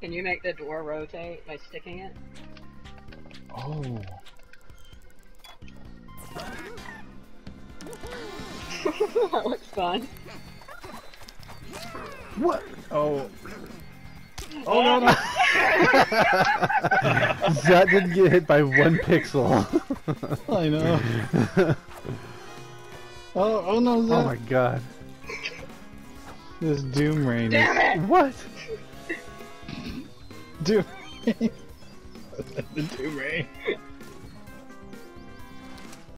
Can you make the door rotate by sticking it? Oh. that looks fun. What? Oh. Oh, oh no no! Zat didn't get hit by one pixel. I know. oh, oh no, oh my god. This Doom Rain. Damn it! What? Doom Rain. the Doom Rain.